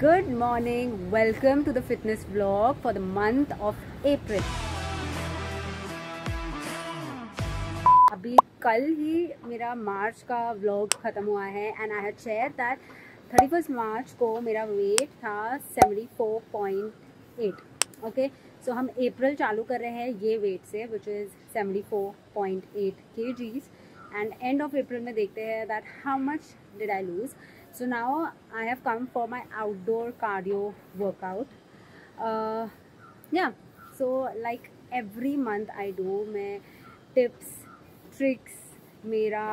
Good morning. Welcome to the fitness vlog for the month of April. अभी कल ही मेरा मार्च का व्लॉग ख़त्म हुआ है and I had share that thirty first March को मेरा वेट था seventy four point eight okay so हम अप्रैल चालू कर रहे हैं ये वेट से which is seventy four point eight KGs and end of April में देखते हैं that how much did I lose so now I have come for my outdoor cardio workout. Uh, yeah. So like every month I do मैं tips tricks मेरा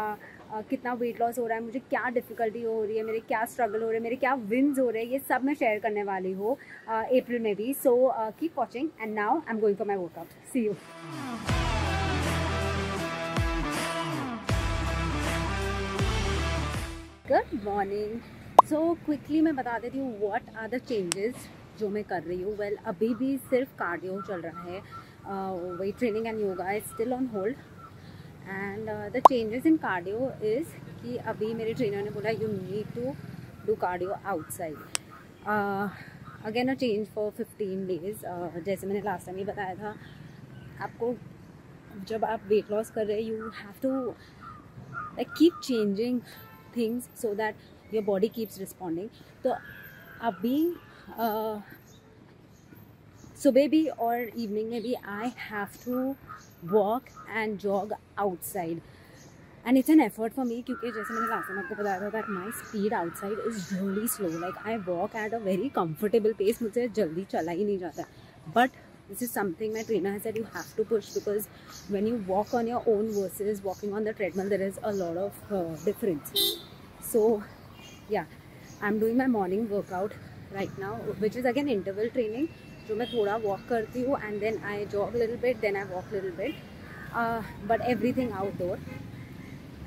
uh, कितना weight loss हो रहा है मुझे क्या डिफ़िकल्टी हो रही है मेरे क्या स्ट्रगल हो रहे हैं मेरे क्या विन्स हो रहे हैं ये सब मैं शेयर करने वाली हूँ अप्रैल में भी. So keep watching and now I am going for my workout see you good morning so quickly मैं बता देती हूँ व्हाट आर द चेंजेस जो मैं कर रही हूँ? वेल well, अभी भी सिर्फ़ कार्डियो चल रहा है। वही training and yoga is still on hold and the changes in cardio is कि अभी मेरे ट्रेनर ने बोला you need to do cardio outside again a change for fifteen days जैसे मैंने लास्ट टाइम ही बताया था आपको जब आप वेट लॉस कर रहे you have to like keep changing things so that your body keeps responding तो अभी सुबह भी और इवनिंग में भी I have to walk and jog outside and it's an effort for me क्योंकि जैसे मैंने लास्ट टाइम आपको बताया था that my speed outside is really slow like I walk at a very comfortable pace मुझसे जल्दी चला ही नहीं जाता. But this is something my trainer has said you have to push because when you walk on your own versus walking on the treadmill there is a lot of uh, difference so yeah i'm doing my morning workout right now which is again interval training जो मैं थोड़ा walk करती हूँ and then I jog little bit then I walk little bit but everything outdoor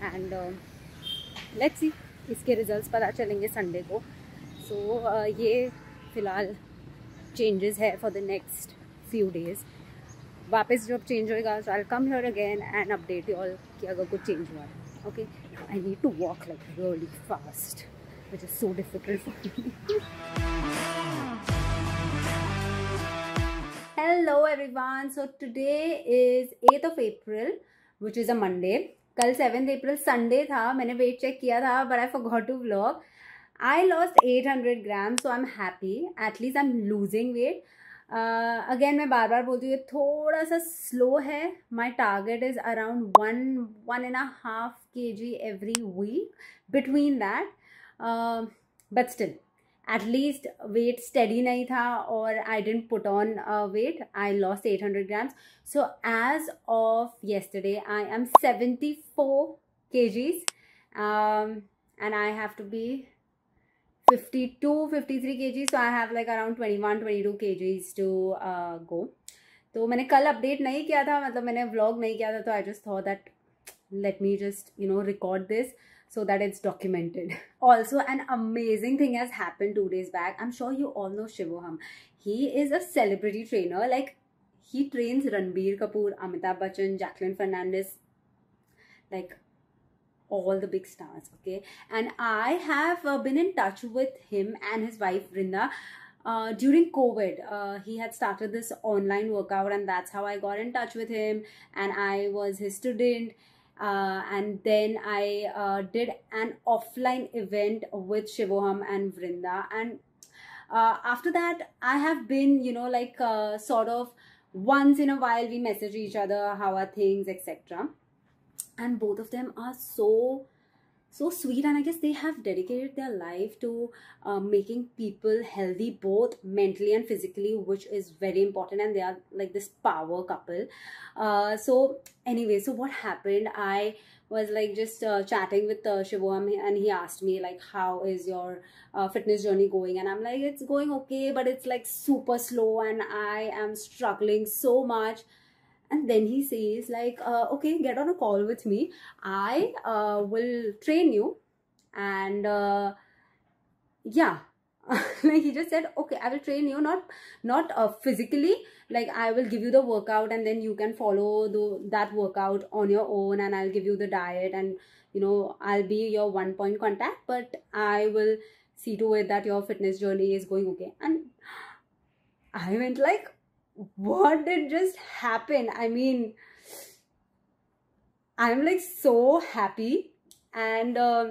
and let's see इसके results पता चलेंगे Sunday को सो so, uh, ये फ़िलहाल चेंजेस है for the next few days वापस जब चेंज होएगा so I come here again and update you all कि अगर कुछ चेंज हुआ है okay I need to walk like really fast which is so difficult for me hello, everyone. So, today is 8th of april, which is a monday. कल seventh April Sunday था, मैंने weight check किया था but I forgot to vlog I lost 800 gram so I am happy at least I am losing weight again मैं बार बार बोलती हूँ थोड़ा सा स्लो है। My target is around one one and half K G every week between that but still at least weight steady नहीं था और I didn't put on weight I loss eight hundred grams so as of yesterday I am seventy four K Gs and I have to be fifty 52 53 kg, so i have, like, around 21 22 kgs to to go तो मैंने कल update नहीं किया था मतलब मैंने vlog नहीं किया था तो I just thought that let me just you know record this so that it's documented also an amazing thing has happen two days back I am sure you all know Shivoham he is a celebrity trainer like he trains Ranbir Kapoor Amitabh Bachchan Jacqueline Fernandez like all the big stars, okay? And I have uh, been in touch with him and his wife, Vrinda. Uh, during COVID, uh, he had started this online workout, and that's how I got in touch with him. And I was his student uh, and then I uh, did an offline event with Shivoham and Vrinda. And uh, after that, I have been, you know, like uh, sort of once in a while we message each other, how are things, etc. And both of them are so so sweet and i guess they have dedicated their life to uh, making people healthy both mentally and physically which is very important and they are like this power couple. Uh, so anyway so what happened? I was like just uh, chatting with uh, Shivam and he asked me like how is your uh, fitness journey going? And I'm like it's going okay but it's like super slow and I am struggling so much and then he says like uh, okay get on a call with me. I uh, will train you. And uh, yeah. Like he just said okay i will train you. Not not uh, physically. Like i will give you the workout and then you can follow the that workout on your own and i'll give you the diet and you know i'll be your one point contact but i will see to it that your fitness journey is going okay. And i went like what did just happen i mean i'm like so happy and uh,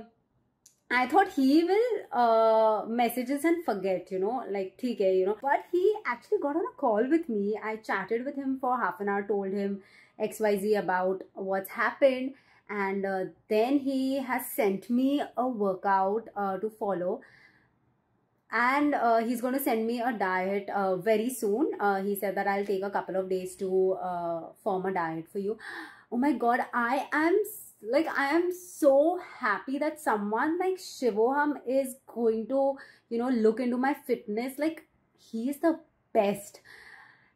I thought he will uh, messages and forget, you know, like, okay, you know. But he actually got on a call with me. I chatted with him for half an hour, told him XYZ about what's happened. And uh, then he has sent me a workout uh, to follow and uh, he's going to send me a diet uh, very soon. Uh, he said that i'll take a couple of days to uh, form a diet for you. Oh my god i am like i am so happy that someone like shivoham is going to you know look into my fitness. Like he is the best.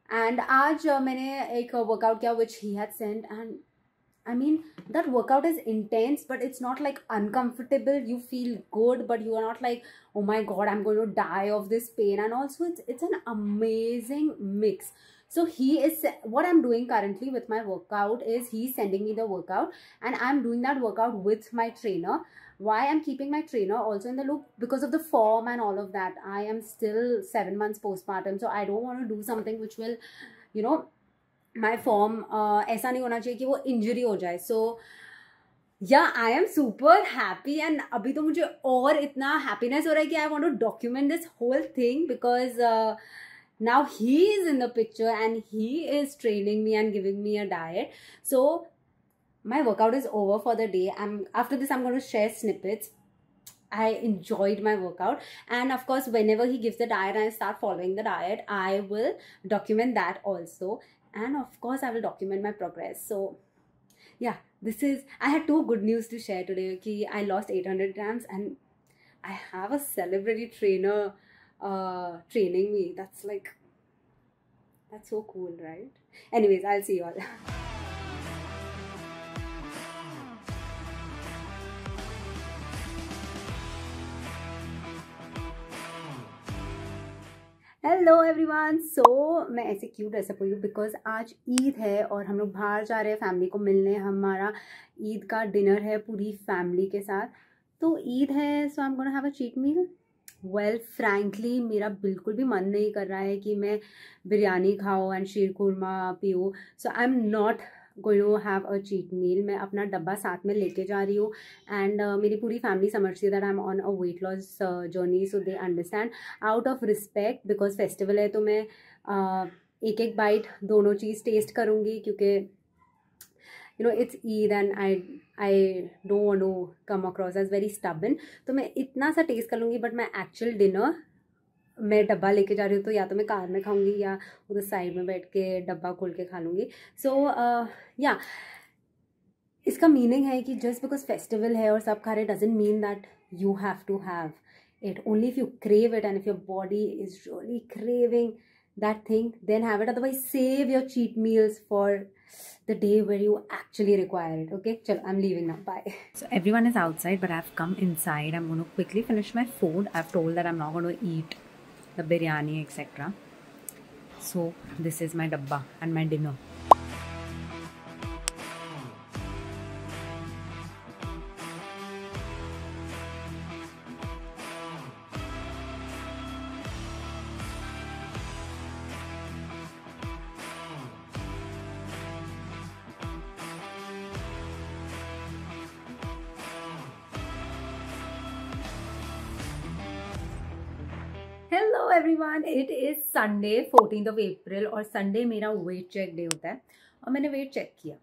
And aaj uh, maine ek workout kiya which he had sent and I mean that workout is intense but it's not like uncomfortable. You feel good but you are not like oh my god I'm going to die of this pain. And also it's it's an amazing mix. So he is what i'm doing currently with my workout is he's sending me the workout and i'm doing that workout with my trainer. Why i'm keeping my trainer also in the loop? Because of the form and all of that. I am still seven months postpartum so i don't want to do something which will you know my form uh, ऐसा नहीं होना चाहिए कि वो injury हो जाए. So yeah I am super happy and अभी तो मुझे और इतना हैप्पीनेस हो रहा है कि I want to document this whole thing because now he is in the picture and he is training me and giving me a diet so my workout is over for the day I am after this I am to share snippets I enjoyed my workout, and of course, whenever he gives the diet and I start following the diet, I will document that also. And of course, I will document my progress. So, yeah, this is, I had two good news to share today. Okay, I lost 800 grams and I have a celebrity trainer uh, training me. That's like, that's so cool, right? Anyways, I'll see you all. Hello everyone so मैं ऐसे क्यों dress up हूँ because आज ईद है और हम लोग बाहर जा रहे हैं फैमिली को मिलने। हमारा ईद का डिनर है पूरी फैमिली के साथ। तो ईद है so I am gonna have a cheat meal well frankly मेरा बिल्कुल भी मन नहीं कर रहा है कि मैं बिरयानी खाऊँ and sheer khurma पीऊँ। So I am not going to have a cheat meal मैं अपना डब्बा साथ में लेके जा रही हूँ एंड uh, मेरी पूरी फैमिली समझती है that I am on a weight loss journey so they understand out of respect because festival है तो मैं uh, एक एक बाइट दोनों चीज़ टेस्ट करूँगी क्योंकि you know it's Eid and I I don't want to come across as very stubborn तो मैं इतना सा टेस्ट कर लूँगी बट मैं एक्चुअल डिनर मैं डब्बा लेके जा रही हूँ तो या तो मैं कार में खाऊँगी या उधर साइड में बैठ के डब्बा खोल के खा लूँगी। सो so, या uh, yeah, इसका मीनिंग है कि जस्ट बिकॉज़ फेस्टिवल है और सब खा रहे doesn't mean that you have to have it only if you crave it and if your body is really craving that thing then have it otherwise save your cheat meals for the day where you actually require it okay चलो I am leaving ना bye so everyone is outside but I have come inside I am gonna quickly finish my food I told that I am not gonna eat the biryani, etc. So this is my dabba and my dinner. Sunday fourteen of April और Sunday मेरा weight check day होता है और मैंने weight check किया।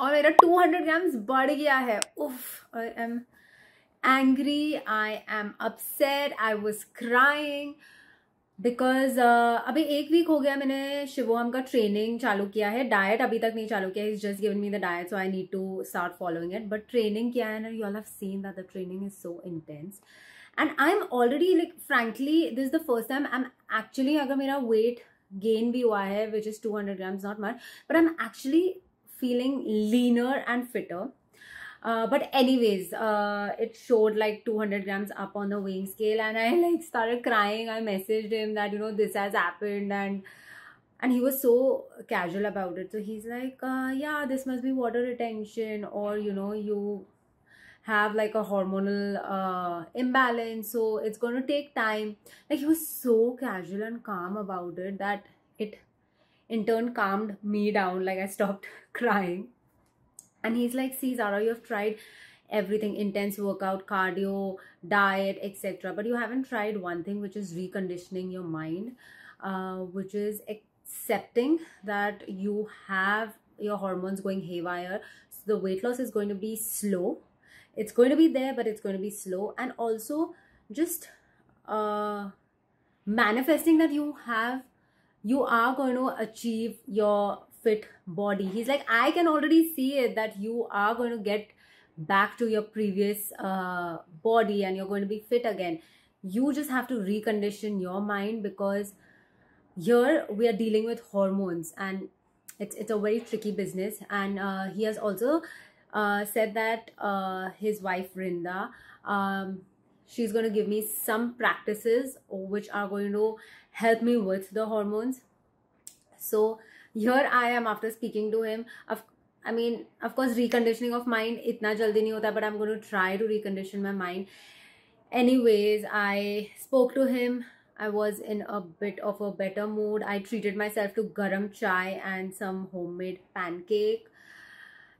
और मेरा 200 grams बढ़ गया है। उफ I am angry I am upset I was crying because अभी एक वीक हो गया मैंने शिवोहम का ट्रेनिंग चालू किया है। डाइट अभी तक नहीं चालू किया। Is just given me the diet so I need to start following it but training किया है ना you all have seen that the training is so intense And I am already like frankly this the first time I am actually अगर मेरा weight gain भी हुआ है which is two hundred grams not much but I am actually feeling leaner and fitter. Uh, but anyways, uh, it showed like 200 grams up on the weighing scale, and I like started crying. I messaged him that you know this has happened, and and he was so casual about it. So he's like, uh, yeah, this must be water retention, or you know, you have like a hormonal uh, imbalance. So it's going to take time. Like he was so casual and calm about it that it in turn calmed me down. Like i stopped crying. And he's like see zara you have tried everything intense workout cardio diet etc but you haven't tried one thing which is reconditioning your mind uh, which is accepting that you have your hormones going haywire. So the weight loss is going to be slow it's going to be there but it's going to be slow. And also just uh, manifesting that you have you are going to achieve your fit body. He's like i can already see it that you are going to get back to your previous uh, body and you're going to be fit again. You just have to recondition your mind because here we are dealing with hormones and it's it's a very tricky business. And uh, he has also uh, said that uh, his wife Rinda um, she's going to give me some practices which are going to help me with the hormones so here I am after speaking to him of I mean, of course, reconditioning of mind itna jaldi nahi hota, but I'm going to try to recondition my mind. Anyways, I spoke to him. I was in a bit of a better mood. I treated myself to garam chai and some homemade pancake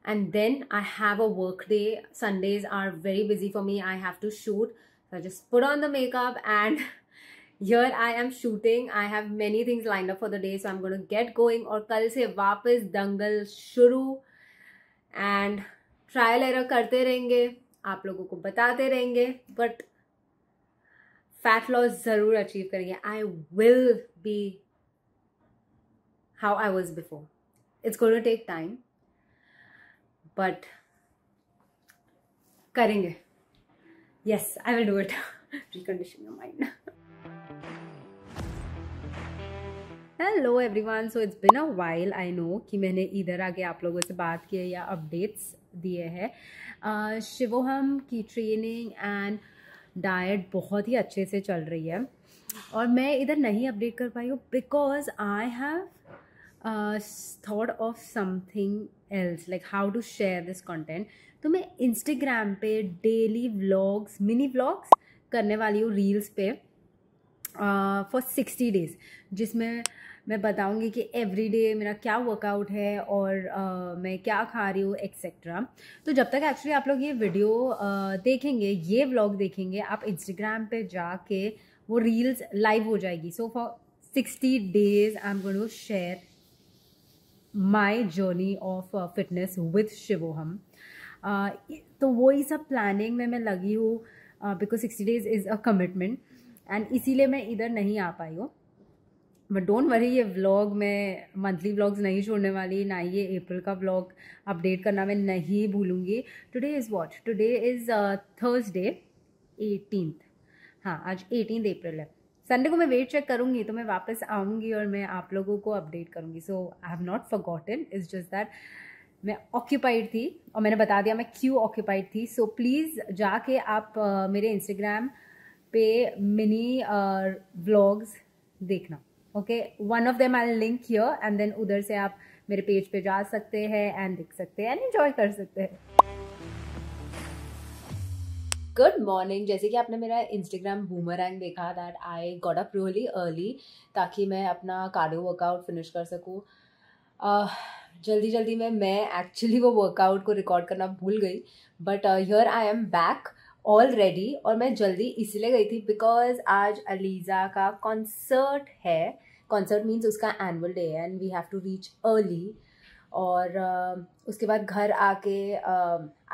And then I have a work day. Sundays are very busy for me. I have to shoot. So I just put on the makeup and here I am shooting. I have many things lined up for the day. So I'm going to get going. Or kal se वापस dangal shuru. And trial error करते रहेंगे आप लोगों को बताते रहेंगे but fat loss ज़रूर achieve करेंगे I will be how I was before it's going to take time But करेंगे। Yes I will do it recondition your mind hello everyone so it's been a while I know कि मैंने इधर आके आप लोगों से बात की है या अपडेट्स दिए हैं। शिवोहम की ट्रेनिंग एंड डाइट बहुत ही अच्छे से चल रही है। और मैं इधर नहीं अपडेट कर पाई हूँ because I have thought of something else like how to share this content तो मैं इंस्टाग्राम पे डेली व्लॉग्स मिनी व्लॉग्स करने वाली हूँ रील्स पे फॉर सिक्सटी डेज़ जिसमें मैं बताऊँगी कि एवरी डे मेरा क्या वर्कआउट है और uh, मैं क्या खा रही हूँ एक्सेट्रा तो जब तक एक्चुअली आप लोग ये वीडियो uh, देखेंगे ये व्लॉग देखेंगे आप इंस्टाग्राम पे जाके वो रील्स लाइव हो जाएगी. So for sixty days I am going to share my journey of fitness with Shivoham तो वही सब प्लानिंग में मैं लगी हूँ because sixty days is a commitment and इसीलिए मैं इधर नहीं आ पाई हूँ। बट डोंट वरी ये व्लॉग मैं मंथली व्लॉग्स नहीं छोड़ने वाली, ना ये अप्रैल का व्लॉग अपडेट करना मैं नहीं भूलूँगी। Today is what today is Thursday eighteenth हाँ आज एटीन अप्रैल है। संडे को मैं वेट चेक करूँगी तो मैं वापस आऊँगी और मैं आप लोगों को अपडेट करूँगी। So I have not forgotten is just that मैं ऑक्यूपाइड थी और मैंने बता दिया मैं क्यों ऑक्यूपाइड थी। सो so, प्लीज़ जाके आप uh, मेरे इंस्टाग्राम पे मिनी व्लॉग्स uh, देखना। Okay one of them I link here and then उधर से आप मेरे पेज पे जा सकते हैं एंड देख सकते हैं एंड एंजॉय कर सकते हैं। गुड मॉर्निंग जैसे कि आपने मेरा इंस्टाग्राम बूमरैंग देखा that I got up really early ताकि मैं अपना कार्डियो वर्कआउट फिनिश कर सकूँ। Uh, जल्दी जल्दी में मैं एक्चुअली वो वर्कआउट को रिकॉर्ड करना भूल गई but here I am back already और मैं जल्दी इसलिए गई थी बिकॉज़ आज अलीज़ा का कॉन्सर्ट है। कॉन्सर्ट मीन्स उसका एनुअल डे है and we have to reach early और uh, उसके बाद घर आके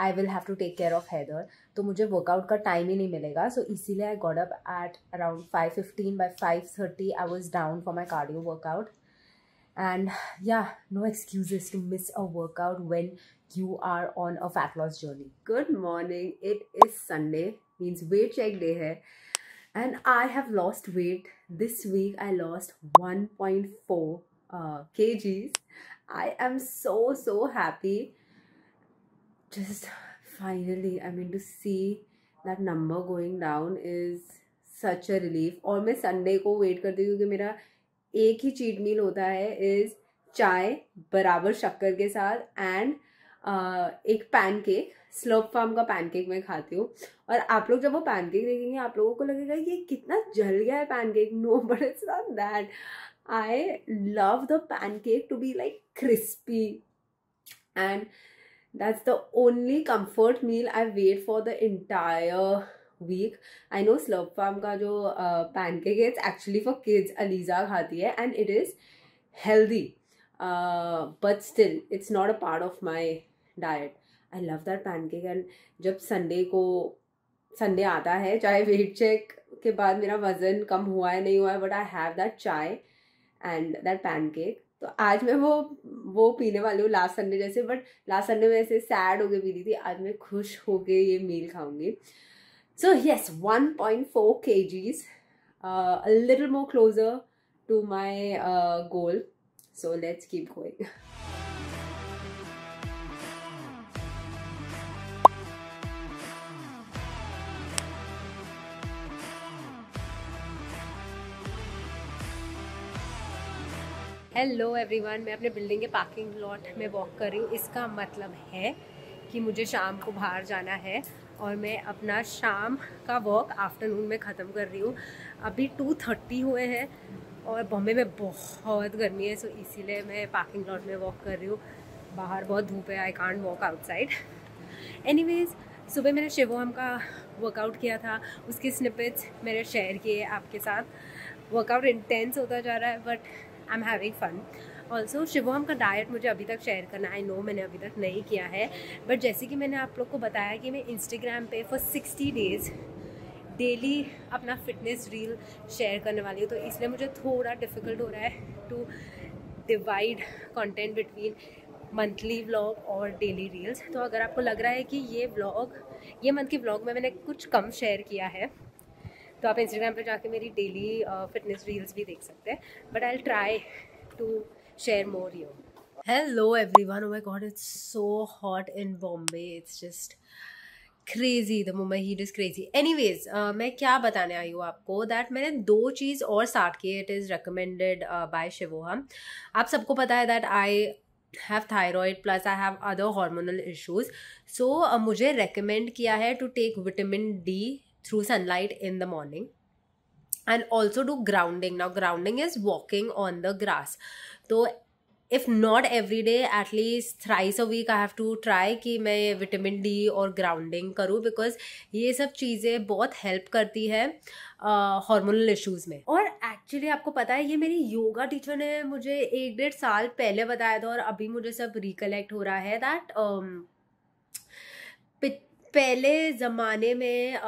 I will have to take care of Haider तो मुझे वर्कआउट का टाइम ही नहीं मिलेगा. सो इसीलिए I got up at around five fifteen by five thirty I was down for my cardio workout and yeah no excuse to miss a workout when you are on a fat loss journey good morning it is Sunday means weight check day है. And I have lost weight this week I lost one point four K Gs I am so so happy Just finally, I mean to see that number going down is such a relief. और मैं Sunday को weight करती हूँ क्योंकि मेरा एक ही cheat meal होता है इज़ चाय बराबर शक्कर के साथ एंड uh, एक पैनकेक स्लोप फार्म का पैनकेक मैं खाती हूँ। और आप लोग जब वो पैनकेक देखेंगे आप लोगों को लगेगा ये कितना जल गया है pancake no but it's not that I love the pancake to be like crispy and that's the only comfort meal I wait for the entire week I know Slurp Farm का जो पैनकेक है it's actually for kids Aliza खाती है and it is healthy but still it's not a part of my diet I love that pancake and जब Sunday को Sunday आता है, चाहे वेट चेक के बाद मेरा वज़न कम हुआ है, नहीं हुआ है but I have that chai and that pancake तो आज मैं वो वो पीने वाली हूँ लास्ट संडे जैसे बट लास्ट संडे में ऐसे सैड होके पी थी, आज मैं खुश होके ये meal खाऊँगी। So yes one point four K Gs little more closer to my goal so let's keep going hello everyone मैं अपने बिल्डिंग के पार्किंग लॉट में वॉक कर रही हूँ। इसका मतलब है कि मुझे शाम को बाहर जाना है और मैं अपना शाम का वॉक आफ्टरनून में ख़त्म कर रही हूँ। अभी टू थर्टी हुए हैं और बॉम्बे में बहुत गर्मी है सो इसीलिए मैं पार्किंग लॉट में वॉक कर रही हूँ। बाहर बहुत धूप है I can't walk outside anyways सुबह मैंने शिवोहम का वर्कआउट किया था, उसके स्निपेट्स मैंने शेयर किए आपके साथ। वर्कआउट इंटेंस होता जा रहा है but I am having fun also Shivoham का डाइट मुझे अभी तक शेयर करना आई नो मैंने अभी तक नहीं किया है बट जैसे कि मैंने आप लोग को बताया कि मैं इंस्टाग्राम पे फॉर सिक्सटी डेज़ डेली अपना फिटनेस रील शेयर करने वाली हूँ तो इसलिए मुझे थोड़ा डिफ़िकल्ट हो रहा है to divide content between monthly vlog और डेली रील्स तो अगर आपको लग रहा है कि ये व्लॉग ये मंथ के व्लॉग में मैंने कुछ कम शेयर किया है तो आप इंस्टाग्राम पर जाके मेरी डेली फिटनेस रील्स भी देख सकते हैं but I try to share more here. Hello everyone. Oh my god, it's so hot in Bombay. It's just crazy the Mumbai heat is crazy anyways मैं क्या बताने आई हूँ आपको दैट मैंने दो चीज़ और स्टार्ट की it is recommended by Shivoham आप सबको पता है that I have thyroid plus I have other hormonal issues so मुझे रेकमेंड किया है to take vitamin D through sunlight in the morning and also do grounding. Now grounding is walking on the grass. तो if not every day at least thrice a week I have to try कि मैं vitamin D और grounding करूँ because ये सब चीज़ें बहुत help करती है हार्मोनल uh, इश्यूज़ में। और एक्चुअली आपको पता है ये मेरी योगा टीचर ने मुझे एक डेढ़ साल पहले बताया था और अभी मुझे सब रिकलेक्ट हो रहा है दैट पहले ज़माने में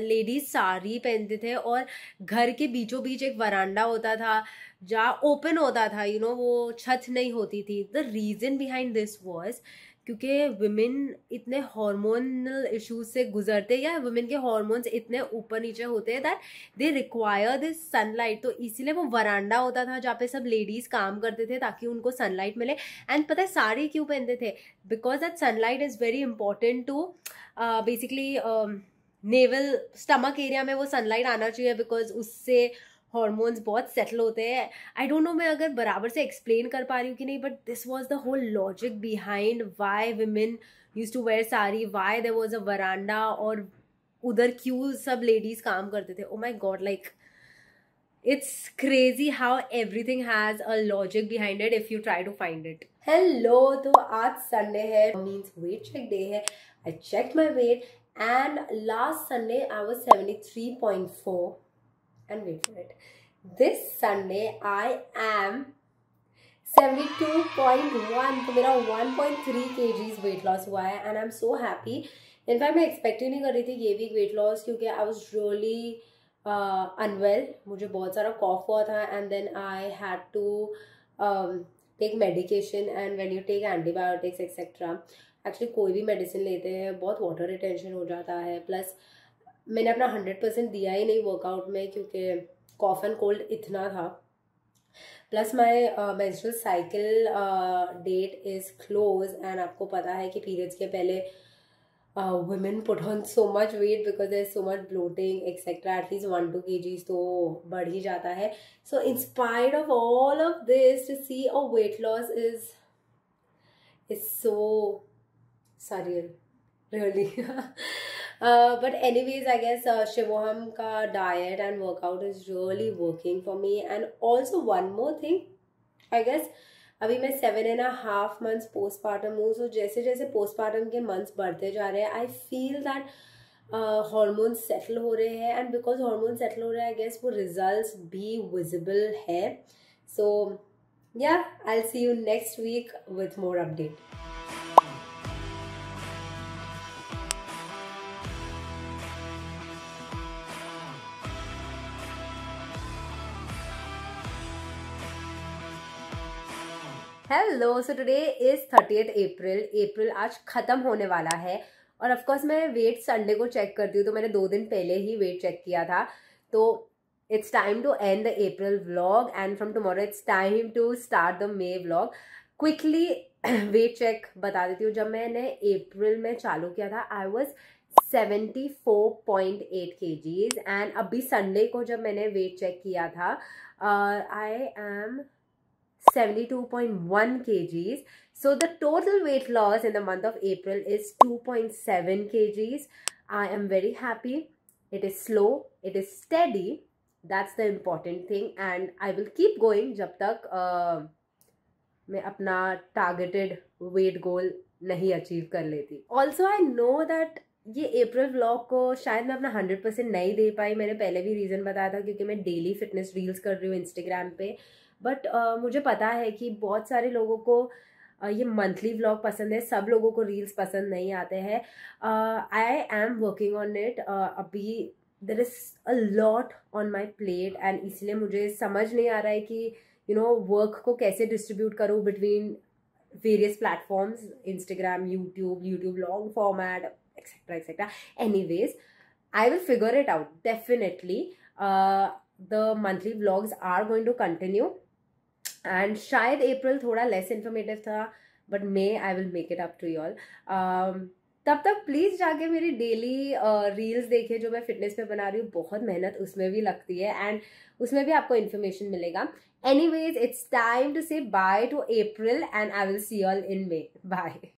लेडीज़ साड़ी पहनते थे और घर के बीचों बीच एक वरांडा होता था जहाँ ओपन होता था यू you नो know, वो छत नहीं होती थी। The reason behind this was क्योंकि वुमेन इतने हार्मोनल इश्यूज़ से गुजरते या वुमेन के हार्मोन्स इतने ऊपर नीचे होते हैं that they require this sunlight तो इसीलिए वो वरांडा होता था जहाँ पे सब लेडीज़ काम करते थे ताकि उनको सनलाइट मिले. एंड पता है साड़ी क्यों पहनते थे? Because that sunlight is very important to basically navel stomach area में वो सनलाइट आना चाहिए बिकॉज़ उससे हॉर्मोन्स बहुत सेटल होते हैं. आई डोंट नो मैं अगर बराबर से एक्सप्लेन कर पा रही हूँ कि नहीं but this was the whole logic behind why women use to wear sari why there was a veranda और उधर क्यों सब लेडीज़ काम करते थे. ओ my God like it's crazy how everything has a logic behind it if you try to find it. Hello तो आज संडे है. Means weight check day है. I checked my weight and last Sunday I was 73.4 and wait for it. This Sunday, I am 72.1 तो मेरा 1.3 kgs wait loss हुआ है and I am so happy in fact मैं expect ही नहीं कर रही थी ये वीक वेट लॉस क्योंकि आई वॉज़ रियली अनवेल मुझे बहुत सारा कॉफ हुआ था and then I had to take medication and when you take antibiotics etcetera actually कोई भी मेडिसिन लेते हैं, बहुत वाटर रिटेंशन हो जाता है प्लस मैंने अपना हंड्रेड परसेंट दिया ही नहीं वर्कआउट में क्योंकि कॉफ एंड कोल्ड इतना था। Plus my menstrual cycle date is close and आपको पता है कि पीरियड्स के पहले women put on so much weight because there so much bloating etcetera at least one two kgs तो बढ़ ही जाता है। So inspired of all of this to see a weight loss is is so surreal really. uh, but anyways i guess uh, shivoham ka diet and workout is really working for me. And also one more thing i guess अभी मैं seven and half months postmortem हूँ सो जैसे जैसे postmortem के months बढ़ते जा रहे हैं I feel that hormones settle हो रहे हैं. एंड बिकॉज़ हॉर्मोन सेटल हो रहे हैं आई गेस वो रिज़ल्ट भी विजिबल है. So yeah I see you next week with more update hello so today is thirty eight April April आज ख़त्म होने वाला है। और ऑफकोर्स मैं वेट संडे को चेक करती हूँ तो मैंने दो दिन पहले ही वेट चेक किया था। तो it's time to end the April vlog and from tomorrow it's time to start the May vlog quickly weight check बता देती हूँ, जब मैंने अप्रैल में चालू किया था I was seventy four point eight kgs and अभी संडे को जब मैंने वेट चेक किया था I am 72.1 kgs. So the total weight loss in the month of April is 2.7 kgs. I am very happy. It is slow. It is steady. That's the important thing. And I will keep going जब तक uh, मैं अपना targeted weight goal नहीं achieve कर लेती also I know that ये अप्रैल vlog को शायद मैं अपना हंड्रेड परसेंट नहीं दे पाई मैंने पहले भी रीज़न बताया था क्योंकि मैं डेली फिटनेस रील्स कर रही हूँ इंस्टाग्राम पे बट uh, मुझे पता है कि बहुत सारे लोगों को uh, ये मंथली व्लॉग पसंद है। सब लोगों को रील्स पसंद नहीं आते हैं। I am working on it अभी there is a lot on my plate and इसलिए मुझे समझ नहीं आ रहा है कि यू नो वर्क को कैसे डिस्ट्रीब्यूट करूँ between various platforms Instagram YouTube YouTube long format etcetera etcetera anyways I will figure it out definitely the monthly vlogs are going to continue. And शायद अप्रैल थोड़ा लेस इन्फॉर्मेटिव था but May I will make it up to you all तब तक please जाके मेरी daily reels uh, देखिए जो मैं फिटनेस पे बना रही हूँ। बहुत मेहनत उसमें भी लगती है एंड उसमें भी आपको इन्फॉर्मेशन मिलेगा। Anyways it's time to say bye to April and I will see all in May bye